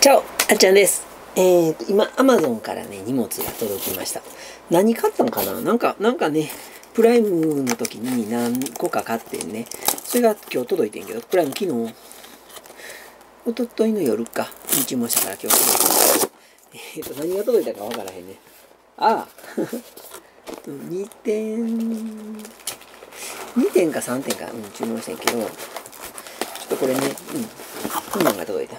チャオあっちゃんです。えーと、今、アマゾンからね、荷物が届きました。何買ったのかな？なんか、なんかね、プライムの時に何個か買ってんね。それが今日届いてんけど、プライム昨日、おとといの夜か、に注文したから今日届いてんけどえーと、何が届いたかわからへんね。あ あ2点、2点か3点か、うん、注文してんけど、ちょっとこれね、うん、こんなんが届いた。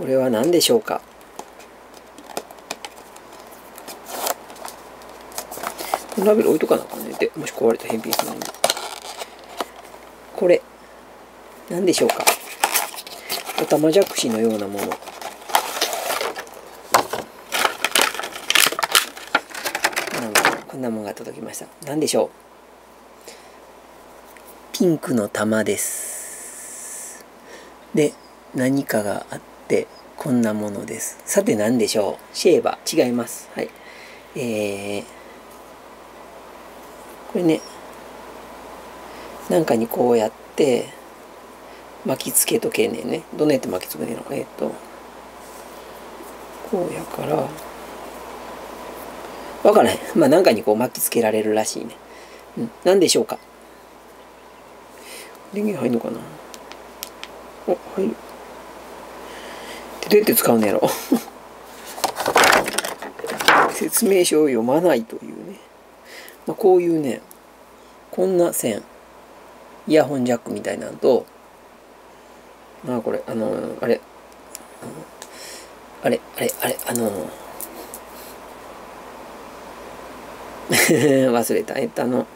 これは何でしょうか？このラベル置いとかなあかんねでもし壊れたら返品するのにこれ何でしょうか？おたまじゃくしのようなもの。こんなもんが届きました。何でしょう？ピンクの玉です。で何かがあってこんなものです。さて何でしょう？シェーバー。違います。はい。えー、これね。なんかにこうやって巻きつけとけんねんね。どねって巻きつけねんの？えっ、とこうやからわからへん。まあなんかにこう巻きつけられるらしいね。うん。何でしょうか？電源入んのかな？お入る。どうやって使うのやろ？説明書を読まないというね、まあ、こういうねこんな線。イヤホンジャックみたいなのとまあこれあのあれ。あれあれあれあの 忘れた。えっとあの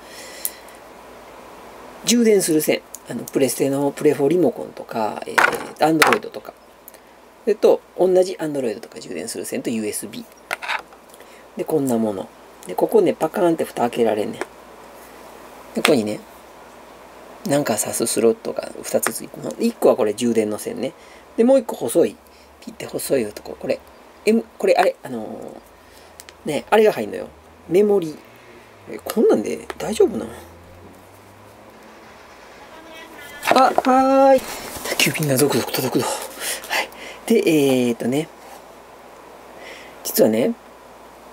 充電する線。あのプレステのプレフォリモコンとか、えー、アンドロイドとか。それと同じ Android とか充電する線と USB でこんなもの。でここねパカーンって蓋開けられんねん。でここにねなんか挿すスロットが2つついての。1個はこれ充電の線ね。でもう1個細い。ピッて細いとここれ M これあれあのー、ねあれが入んのよ。メモリえこんなんで大丈夫なの？あはーい。宅急便が続々届くので、えー、っとね、実はね、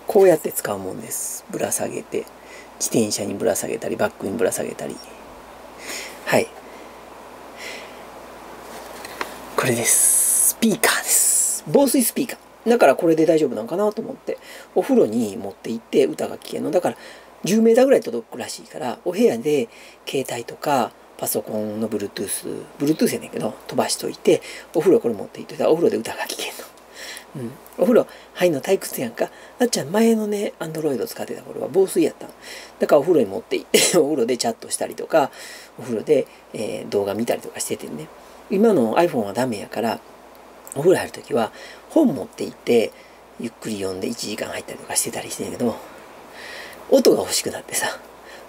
こうやって使うもんです。ぶら下げて、自転車にぶら下げたり、バッグにぶら下げたり。はい。これです。スピーカーです。防水スピーカー。だからこれで大丈夫なのかなと思って、お風呂に持って行って歌が聴けるの。だから10メーターぐらい届くらしいから、お部屋で携帯とか、パソコンの Bluetooth、Bluetooth やねんけど、飛ばしといて、お風呂これ持っていっといた、お風呂で歌が聴けんの。うん。お風呂入んの退屈やんか。あっちゃん前のね、アンドロイド使ってた頃は防水やったのだからお風呂に持って行って、お風呂でチャットしたりとか、お風呂で、えー、動画見たりとかしててね。今の iPhone はダメやから、お風呂入るときは本持って行って、ゆっくり読んで1時間入ったりとかしてたりしてんけど、音が欲しくなってさ。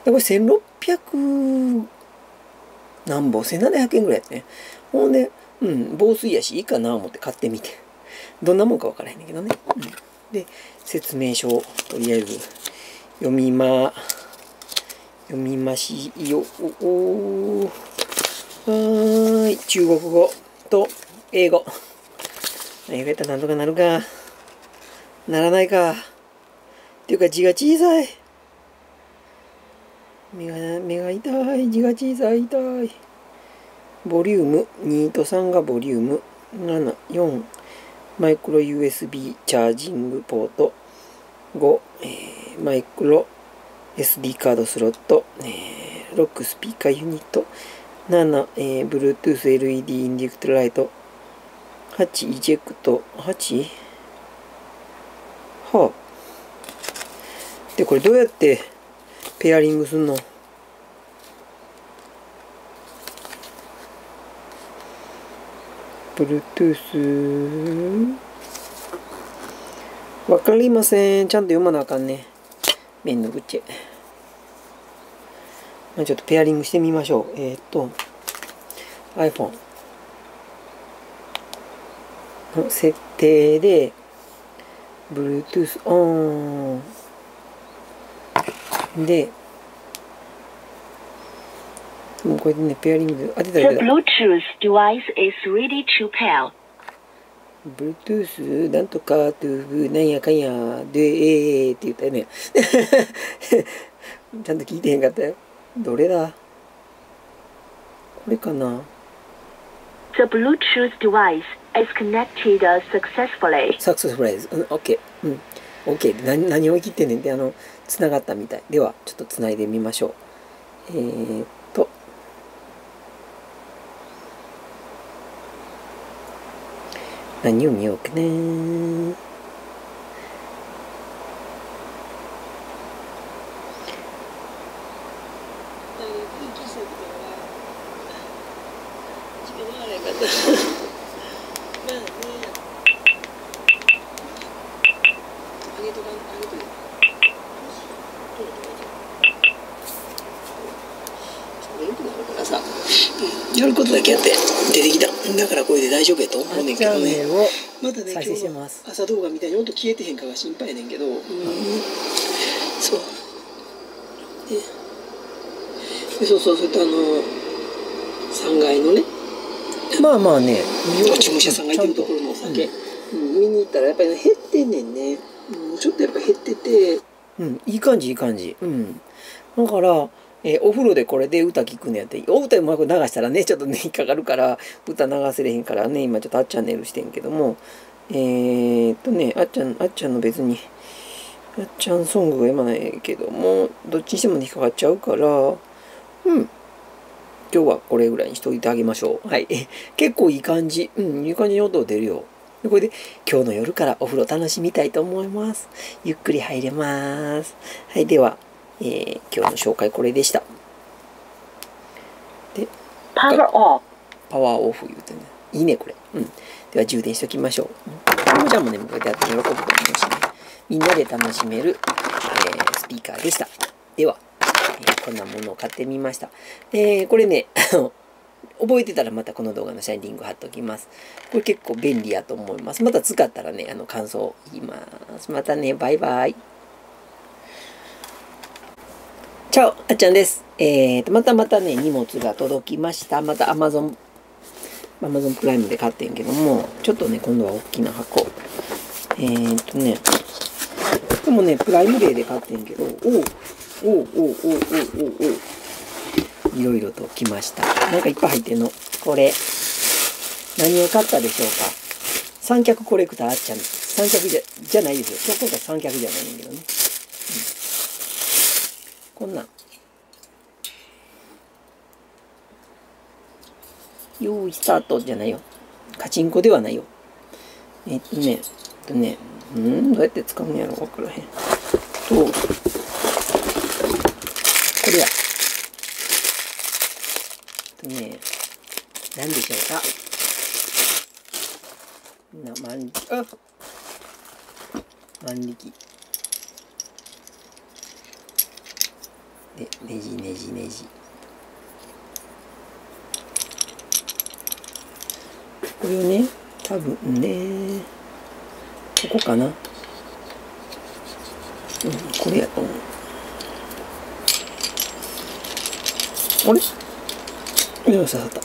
これ1600なんぼ1700円ぐらいやってね。ほんで、うん、防水やしいいかな思って買ってみて。どんなもんかわからへんねんけどね。うん、で、説明書をとりあえず読みま、読みましよ。おはーい。中国語と英語。英語やったらなんとかなるか。ならないか。っていうか字が小さい。目が、目が痛い。字が小さい、痛い。ボリューム、2と3がボリューム、7、4、マイクロ USB チャージングポート、5、えー、マイクロ SD カードスロット、えー、ロックスピーカーユニット、7、えー、Bluetooth LED インディクトライト、8、イジェクト、8? はあ。で、これどうやってペアリングすんの？ブルートゥースわかりません。ちゃんと読まなあかんね。めんどくっちゃ。まあ、ちょっとペアリングしてみましょう。えっ、と、iPhone の設定で、Bluetooth オンで、もうこれでね、ペアリング当てた The らいいけど Bluetooth device is ready to pair. Bluetooth なんとかトゥーなんやかんやでえーって言ったよねちゃんと聞いてへんかったよどれだこれかな The Bluetooth device is connected successfully. サクセスフライズうん OK 何何を切ってんねんってあのつながったみたい。ではちょっとつないでみましょう。えー、っと。何を見ようかねやることだけやって出てきた。だからこれで大丈夫やと思うねんけどね。をまたね今日朝動画みたいに音消えてへんかが心配やねんけど、うん、そう。ででそうそうそれとあの3階のね。まあまあね。落ち武者さんがいてるところのお酒、うん、見に行ったらやっぱり減ってんねんね、うん、ちょっとやっぱ減ってて。うん。いい感じいい感じ。うん。だからえーお風呂でこれで歌聴くのやってお歌うまく流したらねちょっとね引っかかるから歌流せれへんからね今ちょっとあっチャンネルしてんけどもえー、っとねあっちゃんあっちゃんの別にあっちゃんソングが今ないけどもどっちにしても引っかかっちゃうからうん。今日はこれぐらいにしといてあげましょう。はい。結構いい感じ。うんいい感じに音出るよ。これで今日の夜からお風呂楽しみたいと思います。ゆっくり入れます。はいでは。えー今日の紹介これでした。Power off. パワーオフ言うてね。いいね、これ。うん。では充電しときましょう。うん。ちゃんもね、こうやってやって喜ぶと思うしね。みんなで楽しめる、えースピーカーでした。では、えーこんなものを買ってみました。えーこれね、覚えてたらまたこの動画の下にリンク貼っておきます。これ結構便利やと思います。また使ったらね、あの感想を言います。またね、バイバイ。チャオ、あっちゃんです。えーと、またまたね、荷物が届きました。また Amazon、Amazon プライムで買ってんけども、ちょっとね、今度は大きな箱。えーとね、でもね、プライムデーで買ってんけど、おう、お、お、お、お、お、おう、いろいろと来ました。なんかいっぱい入ってんの。これ、何を買ったでしょうか三脚コレクターあっちゃん。三脚じゃ、じゃないですよ。今回三脚じゃないんだけどね。うんこんな。用意スタートじゃないよ。カチンコではないよ。えっとね、えっとね、うん？どうやって使うんやろ？わからへん。と、これや。えっとね、何でしょうか？な、万力、あ万力。で、ねじねじねじ。これをね、多分ね、ここかな。うん、これやと思う。あれ？よし、刺さった。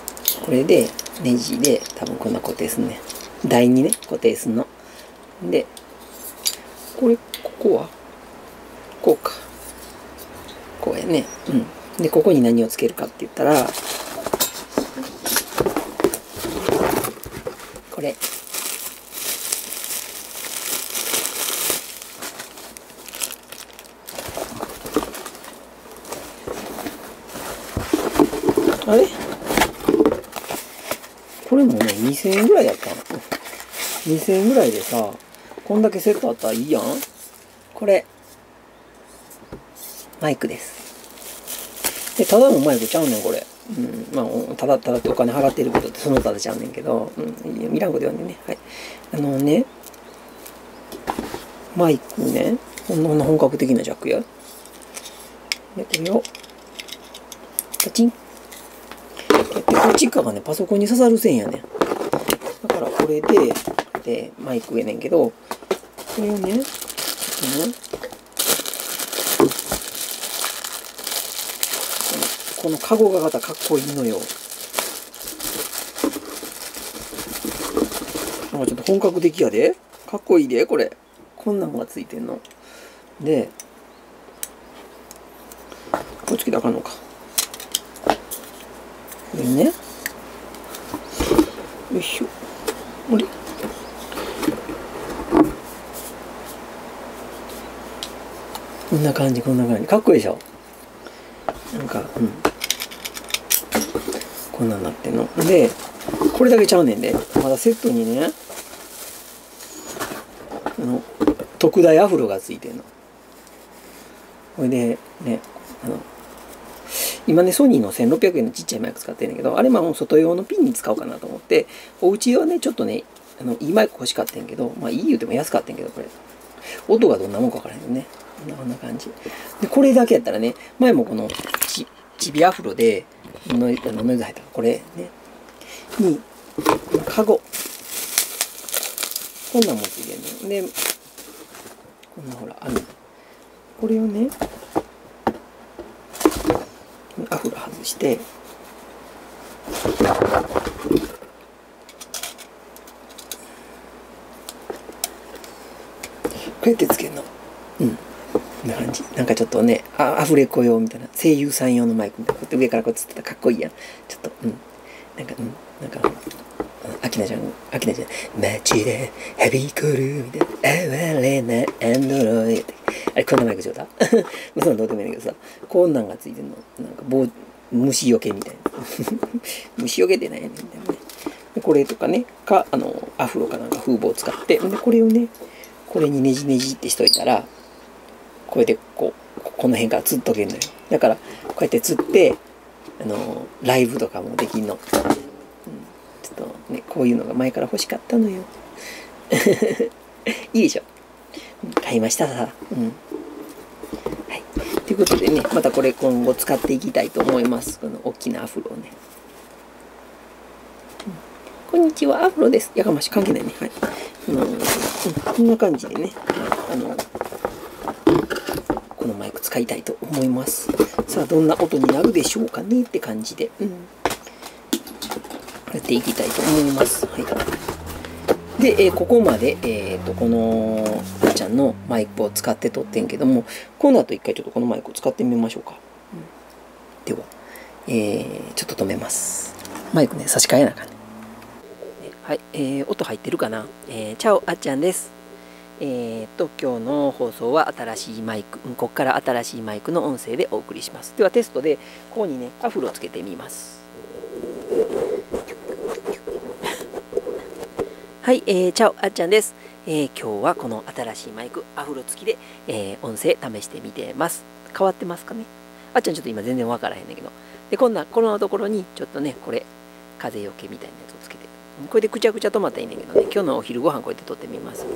これで、ネジで、多分こんな固定すんね。台にね、固定すんの。で、これ、ここはこうか。こうやね。うん。で、ここに何をつけるかって言ったら、これ。あれ？これもね、2000円ぐらいやったの。2000円ぐらいでさ、こんだけセットあったらいいやんこれ、マイクです。で、ただのマイクちゃうねん、これ。うん、まあ、ただただってお金払ってることってそのただちゃうねんけど、うん、いやミランコではね、はい。あのね、マイクね、こんな本格的なジャックや。で、これを、パチン。で、こっち側がね、パソコンに刺さる線やねん。だからこれで、で、マイクやねんけど、これをね、ねこのカゴがまたかっこいいのよ。なんかちょっと本格的やで。かっこいいでこれ。こんなんがついてんの。でこれつけたらあかんのか。これね。よいしょ。あれこんな感じこんな感じ。かっこいいでしょ？なんかうん。こんなんなってんの。でこれだけちゃうねんで。まだセットにねあの特大アフロがついてんの。これでねあの今ねソニーの1600円のちっちゃいマイク使ってるんだけどあれまあもう外用のピンに使おうかなと思ってお家はねちょっとねあのいいマイク欲しかったんけどまあいい言うても安かったんけどこれ。音がどんなもんか分からへんよね。こんな感じ。でこれだけやったらね前もこのちちびアフロでノイノイズ入ったこれねにカゴこんなん持ってきてねでこんなほらあるこれをねアフロ外してこうやってつけるのうんな感じ。なんかちょっとねあアフレコ用みたいな。声優さん用のマイクみたいな。こうやって上からこうつってたらかっこいいやん。ちょっとうん。なんかうん。なんかアキナちゃんアキナちゃん。街でヘビークルみたいな。哀れなアンドロイド。あれこんなマイクちょうだまあそんなどうでもいいんだけどさ。こんなんがついてんの。なんか棒虫よけみたいな。虫よけってないねんみたいなね。でこれとかね。かあのアフロかなんか風貌を使って。でこれをねこれにねじねじってしといたらこれでこうこの辺からつっとけんのよ。だからこうやってつってあのライブとかもできんの、うん、ちょっとねこういうのが前から欲しかったのよ。いいでしょ。買いましたさ。うん。はい。ということでねまたこれ今後使っていきたいと思います。この大きなアフロをねこんにちは、アフロです。やかまし、関係ないね。はい。あの、うん、こんな感じでね、あの、このマイク使いたいと思います。さあ、どんな音になるでしょうかねって感じで、うん。やっていきたいと思います。はい。で、えーここまで、えっ、と、この、あっちゃんのマイクを使って撮ってんけども、この後一回ちょっとこのマイクを使ってみましょうか。うんでは、えーちょっと止めます。マイクね、差し替えなあかんね。はい、えー音入ってるかな、えーチャオあっちゃんです。えーっと、今日の放送は新しいマイク、ここから新しいマイクの音声でお送りします。ではテストで、ここにね、アフロつけてみます。はい、えー、チャオあっちゃんです。えー今日はこの新しいマイク、アフロ付きで、えー音声試してみてます。変わってますかねあっちゃんちょっと今全然わからへんねんけど。で、こんな、このところにちょっとね、これ、風よけみたいなやつをつけてこれでくちゃくちゃ止まったらいいんだけどね今日のお昼ご飯こうやって撮ってみます、うん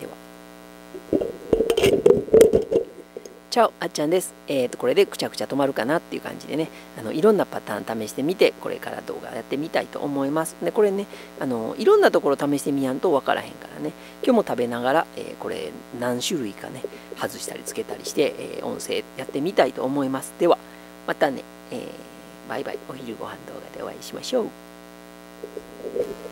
ではチャオあっちゃんです。えっ、とこれでくちゃくちゃ止まるかなっていう感じでね。あのいろんなパターン試してみてこれから動画やってみたいと思います。でこれねあのいろんなところ試してみやんとわからへんからね。今日も食べながら、えーこれ何種類かね外したりつけたりして、えー音声やってみたいと思います。ではまたね、えーバイバイ。お昼ご飯動画でお会いしましょう。